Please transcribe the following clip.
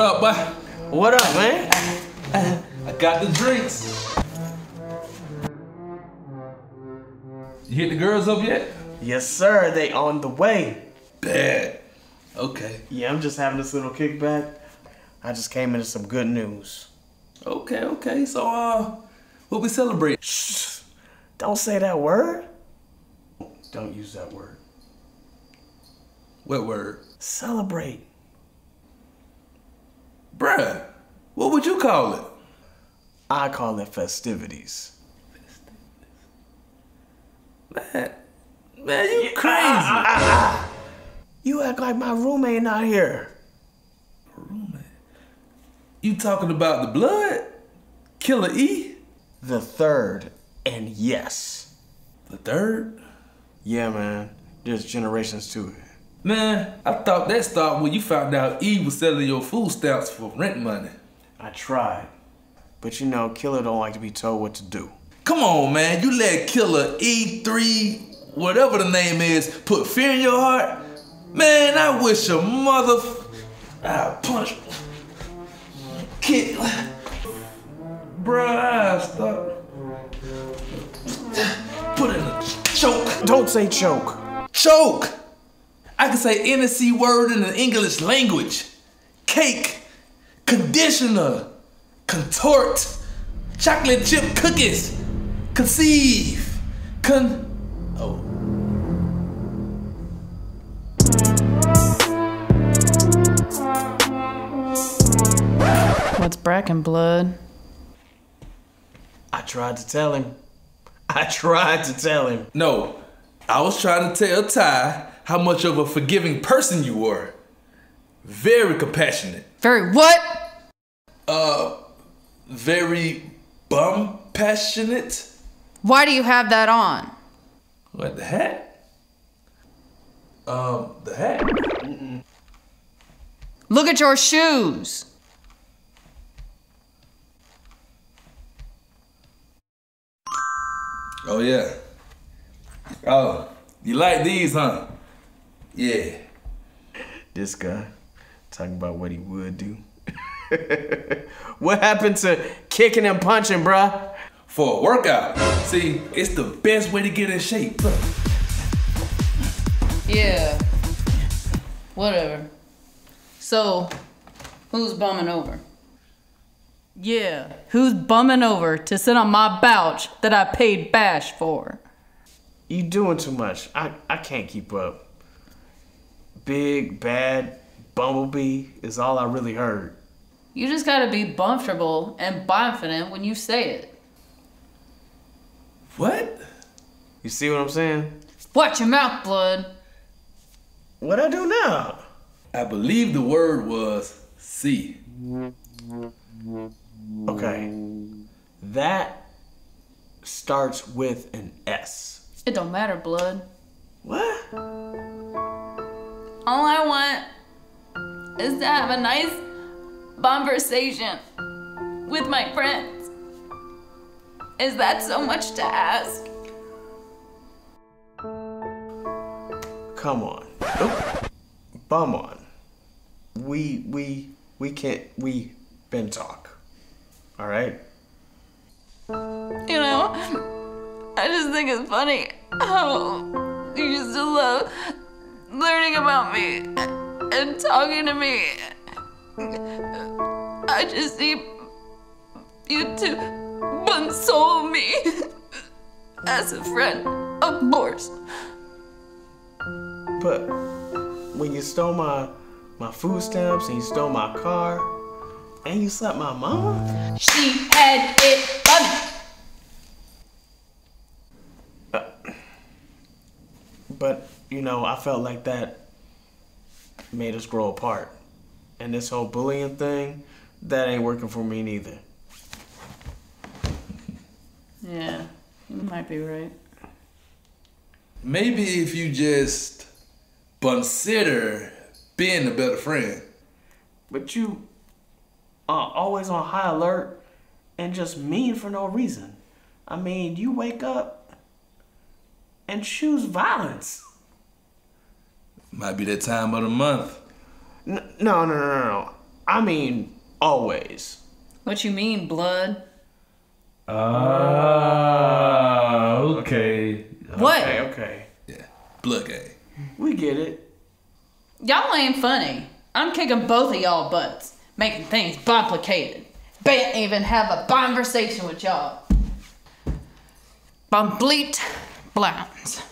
up, boy? What up, man? I got the drinks. You hit the girls up yet? Yes, sir. They on the way. Bad. Okay. Yeah, I'm just having this little kickback. I just came into some good news. Okay, okay. So, uh, what we celebrate? Shh. Don't say that word. Don't use that word. What word? Celebrate. Bruh, what would you call it? I call it festivities. Man, man, you crazy. Ah, ah, ah. You act like my roommate not here. Roommate? You talking about the blood? Killer E? The third, and yes. The third? Yeah, man. There's generations to it. Man, I thought that started when you found out E was selling your food stamps for rent money. I tried. But you know, Killer don't like to be told what to do. Come on, man. You let Killer E3, whatever the name is, put fear in your heart? Man, I wish a mother... I punch... Kick... Bruh, I stop... Put in a choke. Don't say choke. Choke! I can say any C word in the English language. Cake, conditioner, contort, chocolate chip cookies, conceive, con. Oh. What's Bracken blood? I tried to tell him. I tried to tell him. No, I was trying to tell Ty how much of a forgiving person you were. Very compassionate. Very what? Uh, very bum passionate. Why do you have that on? What the hat? Um, the hat. Mm-mm. Look at your shoes. Oh yeah. Oh, you like these, huh? Yeah. This guy talking about what he would do. what happened to kicking and punching, bruh? For a workout. See, it's the best way to get in shape. Yeah. Whatever. So, who's bumming over? Yeah, who's bumming over to sit on my couch that I paid Bash for? You doing too much. I, I can't keep up. Big, bad, bumblebee is all I really heard. You just gotta be comfortable and confident when you say it. What? You see what I'm saying? Watch your mouth, blood. What I do now? I believe the word was see. Okay. That starts with an S. It don't matter, blood. What? All I want is to have a nice conversation with my friends. Is that so much to ask? Come on. Bum on. We we we can't we been talk. Alright? You think it's funny how you used to love learning about me and talking to me. I just need you to console me as a friend, of course. But when you stole my my food stamps and you stole my car and you slapped my mama, She had it coming. But you know, I felt like that made us grow apart. And this whole bullying thing, that ain't working for me neither. Yeah, you might be right. Maybe if you just consider being a better friend. But you are always on high alert and just mean for no reason. I mean, you wake up and choose violence. Might be that time of the month. N- No, no, no, no, no. I mean, always. What you mean, blood? Ah, okay. What? Okay, okay. Yeah, blood gang. We get it. Y'all ain't funny. I'm kicking both of y'all butts, making things complicated. Can't even have a conversation with y'all. Complete blowns.